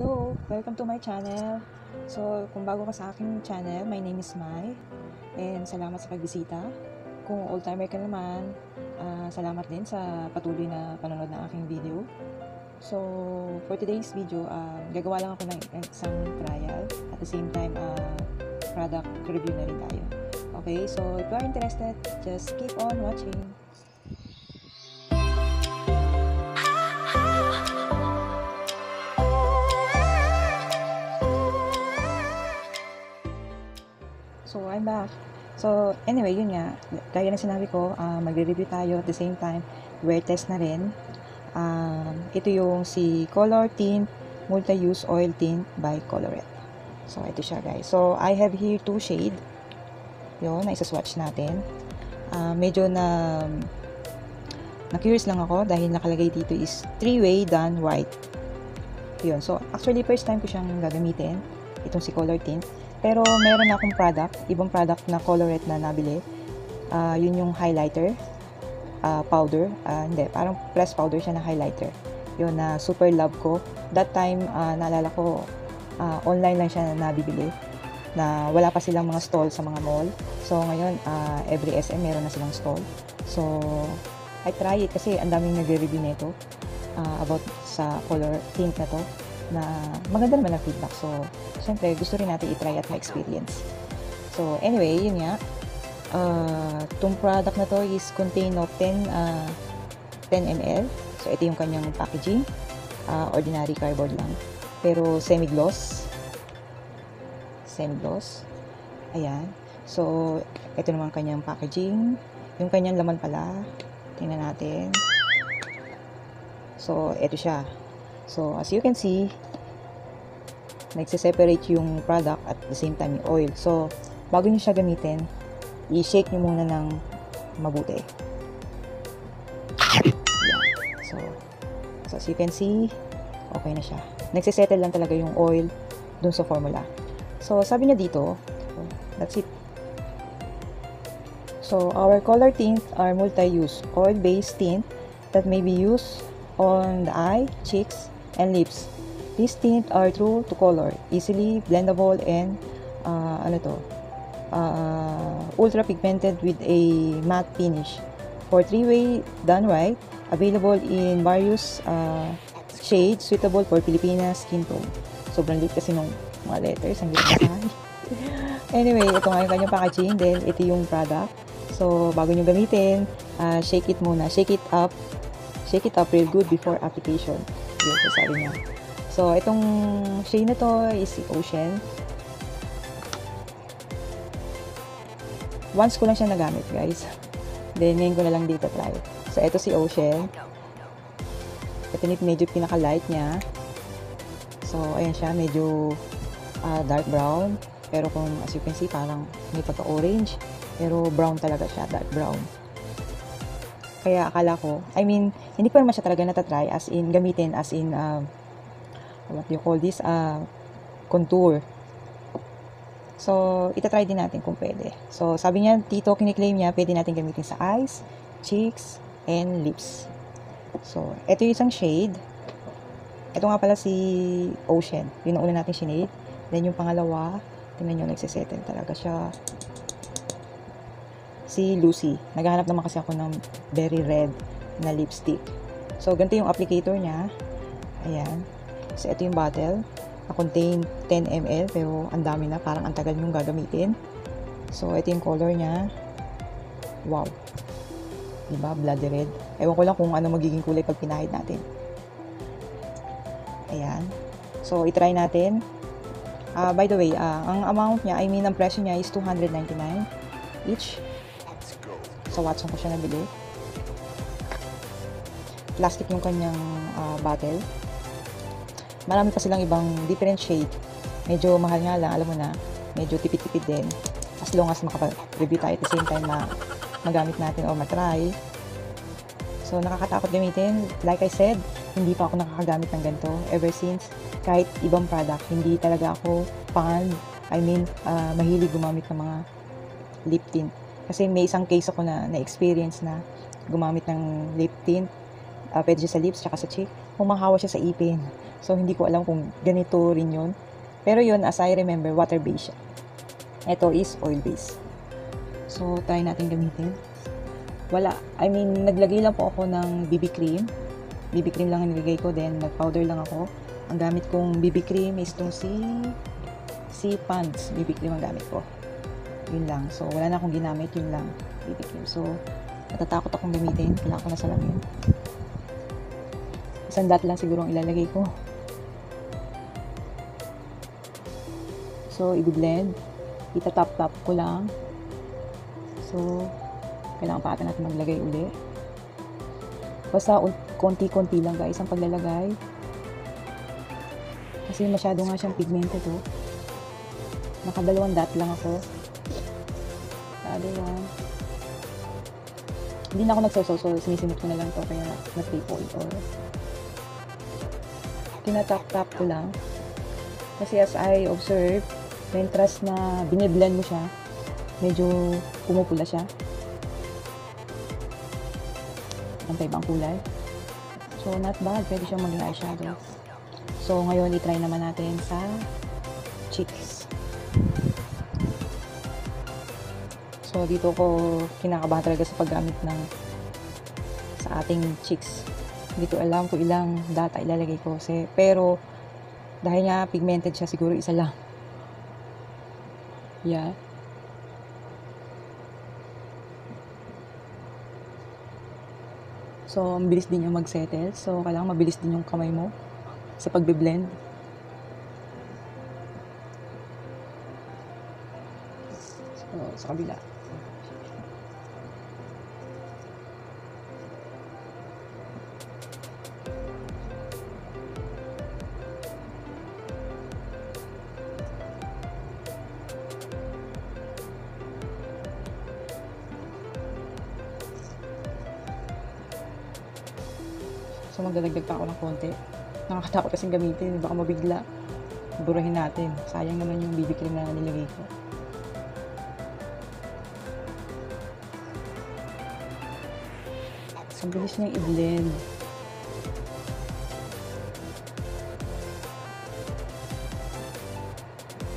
Hello! Welcome to my channel. So, kung bago ka sa aking channel, my name is Mai. And salamat sa pagbisita. Kung old-timer ka naman, ah, salamat din sa patuloy na panonood ng aking video. So, for today's video, ah, gagawa lang ako ng isang trial. At the same time, ah, product review na rin tayo. Okay, so if you are interested, just keep on watching. Back. So, anyway, yun nga. Gaya na sinabi ko, ah, magre-review tayo at the same time, wear test na rin. Um, ito yung si Color Tint Multi-Use Oil Tint by Colorette. So, ito siya guys. So, I have here two shade. Yun, na isa-swatch natin. Ah, medyo na na-curious lang ako dahil nakalagay dito is three-way done white. Yun. So, actually, first time ko siyang gagamitin. Itong si Color Tint. Pero meron akong product, ibang product na Colorette na nabili. Ah, yun yung highlighter ah, powder. Ah, hindi, parang press powder siya na highlighter. Yun na super love ko. That time, ah, naalala ko, ah, online lang siya na nabibili. Na wala pa silang mga stall sa mga mall. So ngayon, ah, every SM meron na silang stall. So, I try it kasi ang daming nagre-review nito ah, about sa color tint na to na maganda naman ang feedback. So, syempre, gusto rin natin i-try at ma-experience. So, anyway, yun nga. Uh, tong product na to is contain of 10, uh, 10 ml. So, ito yung kanyang packaging. Uh, ordinary cardboard lang. Pero, semi-gloss. Semi-gloss. Ayan. So, ito naman kanyang packaging. Yung kanyang laman pala. Tingnan natin. So, ito siya. So, as you can see, nagsiseparate yung product at the same time yung oil. So, bago nyo siya gamitin, i-shake nyo muna ng mabuti. So, so, as you can see, okay na siya. Nagsisettle lang talaga yung oil dun sa formula. So, sabi niya dito, that's it. So, our color tint are multi-use, oil-based tint that may be used on the eye, cheeks, and lips. These tints are true to color, easily blendable and uh, ano to, uh, ultra pigmented with a matte finish. For three-way done right, available in various uh, shades suitable for Filipina skin tone. Sobrang liit kasi nung mga letters, ang anyway, ito nga yung kanyang packaging, then ito yung product. So, bago nyo gamitin, uh, shake it muna. Shake it up. Shake it up real good before application. So sabi niya. So, itong shade na to is Ocean. Once ko lang siya nagamit, guys. Then, ngayon ko na lang dito try. So, ito si Ocean. Ito ni medyo pinaka-light niya. So, ayan siya. Medyo uh, dark brown. Pero kung, as you can see, parang may pagka-orange. Pero brown talaga siya, dark brown. Kaya akala ko, I mean, hindi ko naman siya talaga natatry as in gamitin as in, uh, what do you call this, uh, contour. So, itatry din natin kung pwede. So, sabi niya, dito kiniklaim niya, pwede natin gamitin sa eyes, cheeks, and lips. So, ito yung isang shade. Ito nga pala si Ocean. Yun ang una natin shade. Then, yung pangalawa, tingnan nyo, nagsisettle talaga siya si Lucy. Naghahanap naman kasi ako ng very red na lipstick. So, ganito yung applicator niya. Ayan. So, ito yung bottle. Na-contain 10 ml, pero ang dami na. Parang ang tagal yung gagamitin. So, ito yung color niya. Wow. Diba? Bloody red. Ewan ko lang kung ano magiging kulay pag pinahid natin. Ayan. So, itry natin. Uh, by the way, uh, ang amount niya, I mean, ang presyo niya is 299 each. Sa Watson ko siya nabili. Plastic yung kanyang uh, bottle. Marami pa silang ibang different shade. Medyo mahal nga lang, alam mo na. Medyo tipid-tipid din. As long as makapag-review tayo at the same time na magamit natin o matry. So, nakakatakot gamitin. Like I said, hindi pa ako nakakagamit ng ganito ever since kahit ibang product. Hindi talaga ako fan. I mean, uh, mahilig gumamit ng mga lip tint. Kasi may isang case ako na na-experience na gumamit ng lip tint. Uh, pwede siya sa lips, tsaka sa cheek. Humahawa siya sa ipin. So, hindi ko alam kung ganito rin yun. Pero yun, as I remember, water-based siya. Ito is oil-based. So, try natin gamitin. Wala. I mean, naglagay lang po ako ng BB cream. BB cream lang ang nilagay ko. Then, nag-powder lang ako. Ang gamit kong BB cream is itong si si Pants BB cream ang gamit ko. Yun lang. So, wala na akong ginamit. Yun lang. Cream. So, natatakot akong gamitin. Kailangan ko na salamin. Isang dot lang siguro ang ilalagay ko. So, i-blend. Itatap-tap ko lang. So, kailangan pa ata natin maglagay uli. Basta konti-konti lang guys ang paglalagay. Kasi masyado nga siyang pigmented to. Nakadalawang dot lang ako. Nakadalawang. Hindi na ako nagsasaw, so sinisimot ko na lang to kaya nag-triple or tinatap-tap ko lang. Kasi as I observe, mentras na biniblend mo siya, medyo pumupula siya. Ang ibang kulay. So, not bad. Pwede siyang maging eyeshadow. So, ngayon, itry naman natin sa cheeks. So, dito ko kinakabahan talaga sa paggamit ng sa ating cheeks. Hindi ko alam kung ilang data ilalagay ko. Kasi, pero, dahil nga pigmented siya, siguro isa lang. Yeah. So, ang bilis din yung mag-settle. So, kailangan mabilis din yung kamay mo sa pagbe-blend. So, sa kabila. So, magdadagdag pa ako ng konti. Nakakatakot kasing gamitin. Baka mabigla. Burahin natin. Sayang naman yung BB cream na nilagay ko. So, bilis niyang i-blend.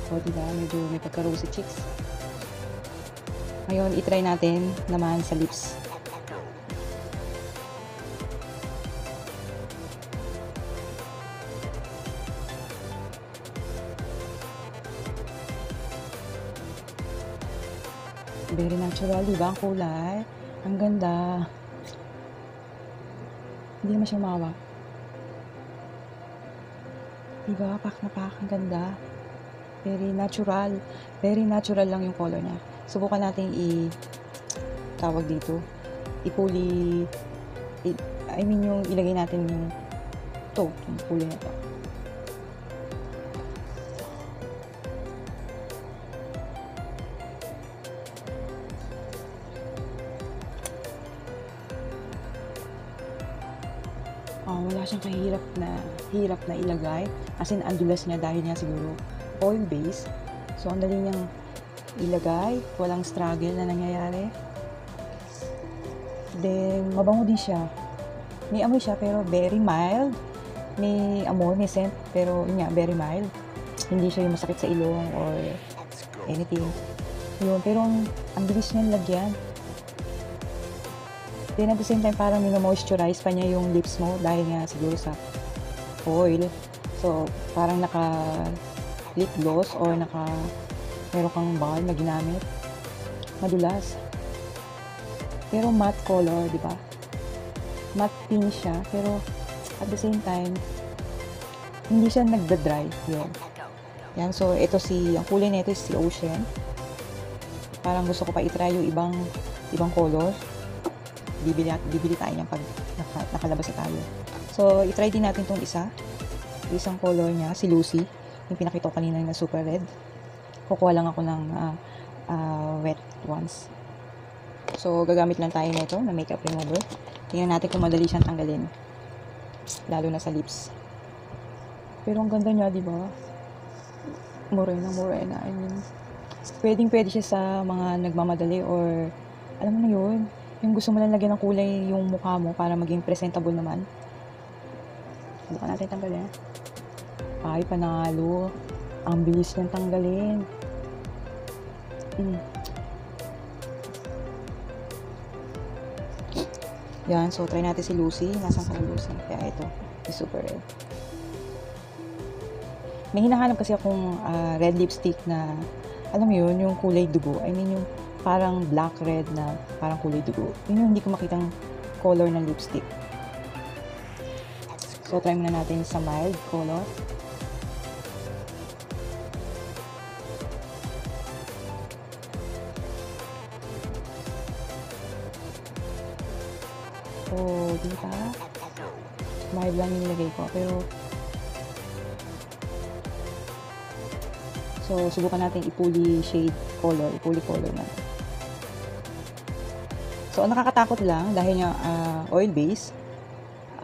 So, diba? Medyo may pagka-rosy cheeks. Ngayon, itry natin naman sa lips. Very natural, di ba? Ang kulay. Ang ganda. Hindi naman siya mawa. Di ba? Pak na pak. Ang ganda. Very natural. Very natural lang yung color niya. Subukan natin i tawag dito. Ipuli i, I mean yung ilagay natin yung to, yung kulay na to. Kahirap na hirap na ilagay. As in, ang dulas niya dahil niya siguro oil base. So, ang dali niyang ilagay. Walang struggle na nangyayari. Then, mabango din siya. May amoy siya pero very mild. May amoy, may scent, pero yun nga, very mild. Hindi siya yung masakit sa ilong or anything. Yun, pero ang, ang bilis niyang lagyan. Then at the same time, parang mino-moisturize pa niya yung lips mo dahil nga siguro sa oil. So, parang naka lip gloss or naka meron kang balm na ginamit. Madulas. Pero matte color, di ba? Matte pink siya, pero at the same time, hindi siya nagda-dry. Yun. Yan, so ito si, ang kulay nito is si Ocean. Parang gusto ko pa itry yung ibang ibang color bibili, bibili tayo niyan pag naka, nakalabas na tayo. So, itry din natin tong isa. Isang color niya, si Lucy. Yung pinakita ko kanina na super red. Kukuha lang ako ng uh, uh, wet ones. So, gagamit lang tayo nito na makeup remover. Tingnan natin kung madali siyang tanggalin. Lalo na sa lips. Pero ang ganda niya, di ba? Morena, morena. I mean, pwedeng pwede siya sa mga nagmamadali or alam mo na yun, yung gusto mo lang lagyan ng kulay yung mukha mo para maging presentable naman. Subukan natin tanggalin. Ay, panalo. Ang bilis niyang tanggalin. Mm. Yan, so try natin si Lucy. Nasaan ka na Lucy? Kaya ito, si Super Red. May hinahanap kasi akong ah, red lipstick na, alam mo yun, yung kulay dugo. I mean, yung parang black red na parang kulay dugo. Yun yung hindi ko makitang color ng lipstick. So, try muna natin sa mild color. So, di ba? Mild lang yung nilagay ko. Pero, so, subukan natin ipuli shade color. Ipuli color natin. So, nakakatakot lang dahil nga ah, oil base,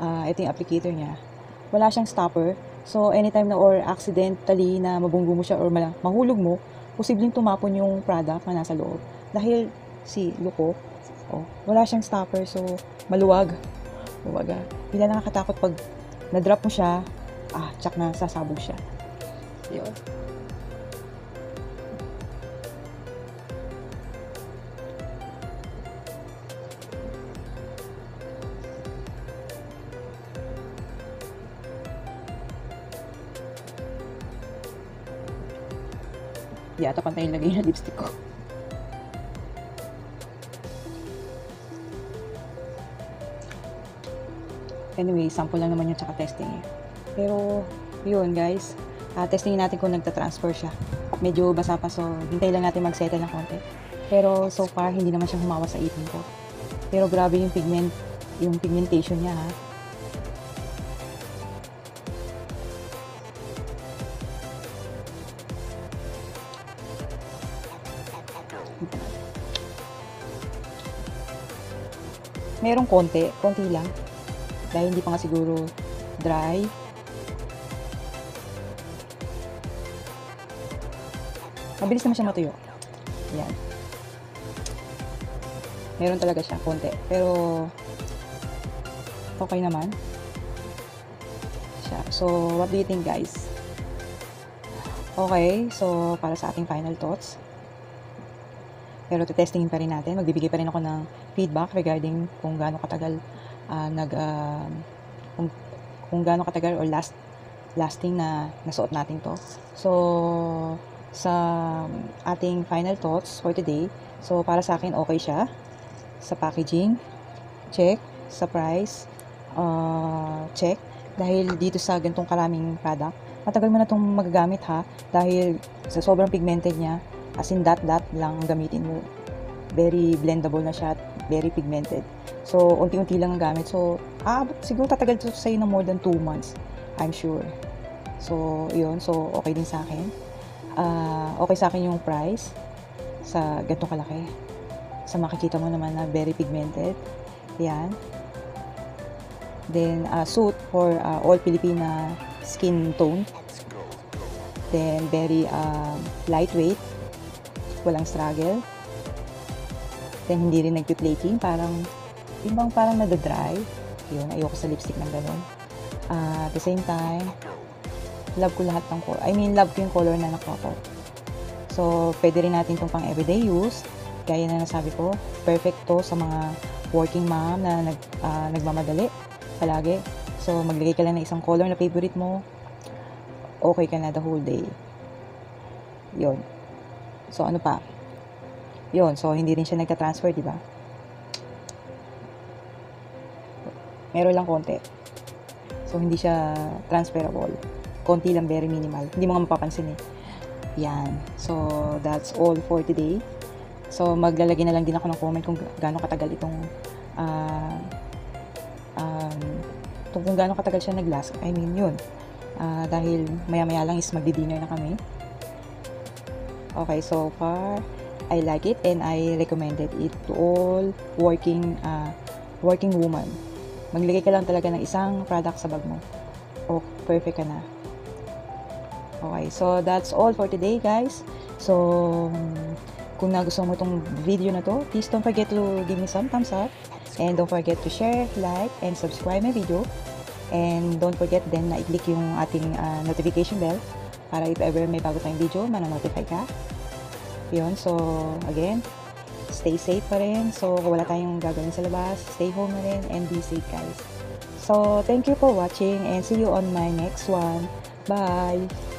ah, ito yung applicator niya. Wala siyang stopper. So, anytime na or accidentally na mabunggo mo siya or mahulog mo, posibleng tumapon yung product na nasa loob. Dahil si Luko, oh, wala siyang stopper. So, maluwag. Maluwag ah. Hindi na nakakatakot pag na-drop mo siya, ah, tsak na sasabog siya. Yun. Di ata pantay yung lagay na lipstick ko. Anyway, sample lang naman yun tsaka testing eh. Pero, yun guys. Uh, testingin natin kung nagta-transfer siya. Medyo basa pa so hintay lang natin mag-settle ng konti. Pero so far, hindi naman siya humawa sa ipin ko. Pero grabe yung pigment, yung pigmentation niya ha. Merong konti, konti lang. Dahil hindi pa nga siguro dry. Mabilis naman siya matuyo. Yan. Meron talaga siya, konti. Pero, okay naman. Siya. So, what do you think guys? Okay, so para sa ating final thoughts. Pero testingin pa rin natin. Magbibigay pa rin ako ng feedback regarding kung gaano katagal ah, nag ah, kung, kung gaano katagal or last lasting na nasuot natin to. So, sa ating final thoughts for today, so para sa akin okay siya. Sa packaging, check. Sa price, uh, check. Dahil dito sa gantong karaming product, matagal mo na itong magagamit ha. Dahil sa sobrang pigmented niya, as in dot dot lang ang gamitin mo. Very blendable na siya at very pigmented. So, unti-unti lang ang gamit. So, ah, siguro tatagal ito sa'yo na more than 2 months. I'm sure. So, yun. So, okay din sa akin. Ah, okay sa akin yung price sa ganito kalaki. Sa makikita mo naman na very pigmented. Yan. Then, uh, suit for uh, all Filipina skin tone. Then, very um, lightweight. Walang struggle. Then, hindi rin nagpi-flaking. Parang, yung bang parang nadadry. Yun, ayoko sa lipstick ng ganun. Uh, at the same time, love ko lahat ng color. I mean, love ko yung color na ko. So, pwede rin natin itong pang everyday use. Gaya na nasabi ko, perfect to sa mga working mom na nag, ah, nagmamadali palagi. So, maglagay ka lang ng isang color na favorite mo. Okay ka na the whole day. Yun. So, ano pa? Yun. So, hindi rin siya nagka-transfer, di ba? Meron lang konti. So, hindi siya transferable. Konti lang, very minimal. Hindi mo nga mapapansin eh. Yan. So, that's all for today. So, maglalagay na lang din ako ng comment kung gaano katagal itong ah um, kung, gaano katagal siya nag-last. I mean, yun. Ah, dahil maya-maya lang is magdi-dinner na kami. Okay, so far, I like it and I recommended it to all working uh, working woman. Maglagay ka lang talaga ng isang product sa bag mo. O, perfect ka na. Okay, so that's all for today, guys. So, kung nagustuhan mo itong video na to, please don't forget to give me some thumbs up. And don't forget to share, like, and subscribe my video And don't forget din na i-click yung ating ah, notification bell para if ever may bago tayong video, mananotify ka. Yun, so again, stay safe pa rin. So wala tayong gagawin sa labas, stay home na rin and be safe guys. So thank you for watching and see you on my next one. Bye!